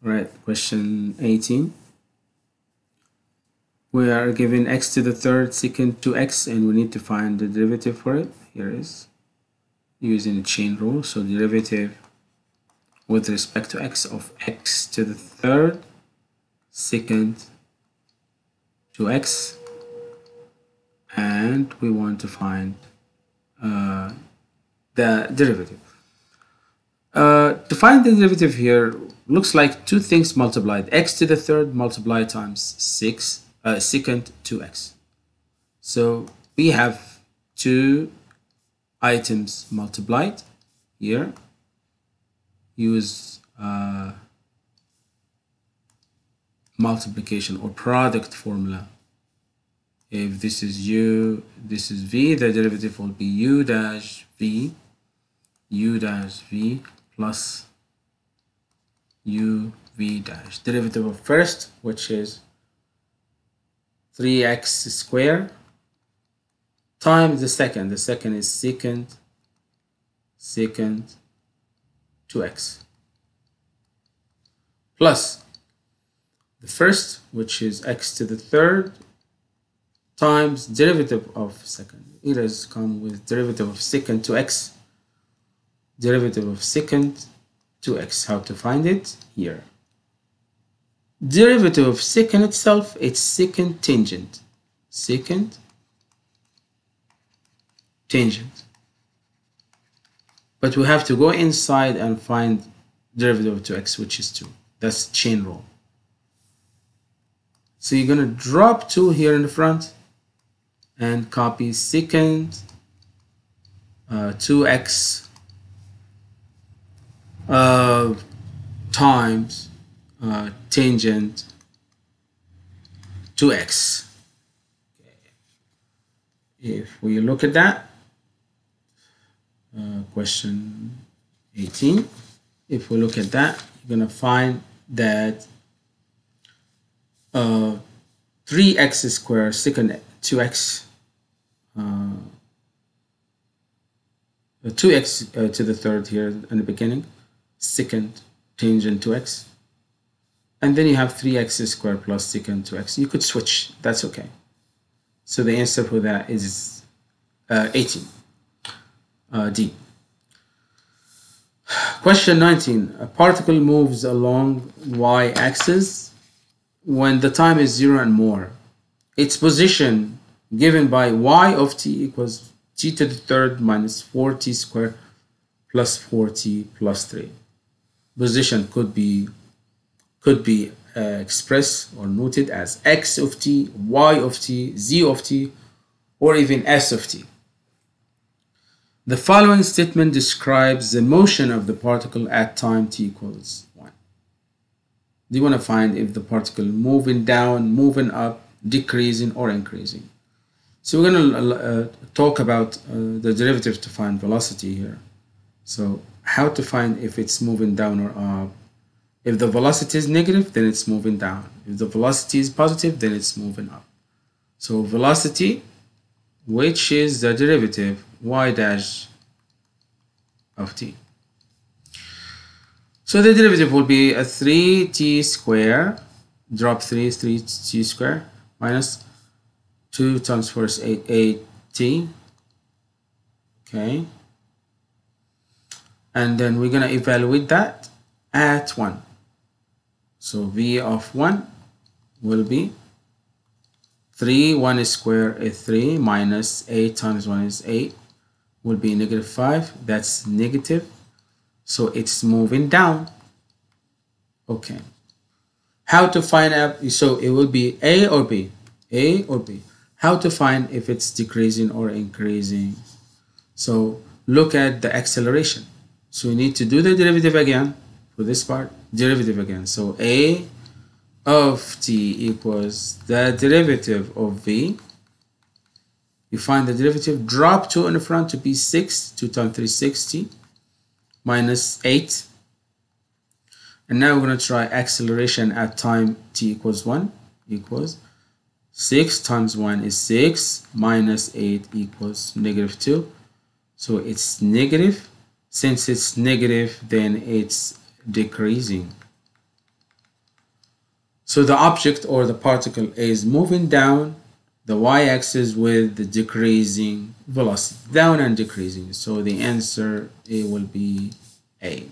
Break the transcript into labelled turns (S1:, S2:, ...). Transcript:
S1: Right, question 18. We are given x to the third secant to x and we need to find the derivative for it. Here is using a chain rule. So derivative with respect to x of x to the third secant to x and we want to find uh, the derivative. Uh, to find the derivative here looks like two things multiplied. X to the third multiplied times 6 uh, secant 2x so we have two items multiplied here. Use uh, multiplication or product formula. If this is u this is v the derivative will be u dash v. U dash v plus u v dash. Derivative of first which is 3x squared. Times the second. The second is secant secant 2x plus the first which is x to the third times derivative of second. It has come with derivative of secant 2x derivative of secant 2x. How to find it? Here. Derivative of secant itself, it's secant tangent. Secant tangent. But we have to go inside and find derivative of 2x, which is 2. That's chain rule. So you're going to drop 2 here in the front and copy secant uh, 2x uh, times uh, tangent 2x. If we look at that, uh, question 18, if we look at that, you're going to find that uh, 3x squared secant 2x uh, 2x uh, to the third here in the beginning secant tangent to x. And then you have 3x squared plus secant to x. You could switch. That's okay. So the answer for that is uh, 18. Uh, D. Question 19. A particle moves along y-axis when the time is 0 and more. Its position given by y of t equals t to the third minus 4t squared plus 4t plus 3 position could be could be uh, expressed or noted as x of t, y of t, z of t, or even s of t. The following statement describes the motion of the particle at time t equals 1. Do you want to find if the particle moving down, moving up, decreasing, or increasing? So we're going to uh, talk about uh, the derivative to find velocity here. So how to find if it's moving down or up. If the velocity is negative, then it's moving down. If the velocity is positive, then it's moving up. So velocity, which is the derivative y dash of t. So the derivative will be a 3t square, drop 3 3t square, minus 2 times 4 is 8, 8t. Okay and then we're going to evaluate that at 1 so v of 1 will be 3 1 is square is 3 minus 8 times 1 is 8 will be negative 5 that's negative. So it's moving down. Okay. How to find out so it will be a or b? A or b. How to find if it's decreasing or increasing? So look at the acceleration so we need to do the derivative again for this part, derivative again. So A of t equals the derivative of v. You find the derivative, drop 2 in the front to be 6, 2 times 360, minus 8. And now we're going to try acceleration at time t equals 1 equals 6 times 1 is 6 minus 8 equals negative 2. So it's negative since it's negative then it's decreasing So the object or the particle is moving down the y-axis with the decreasing velocity, down and decreasing. So the answer A will be A.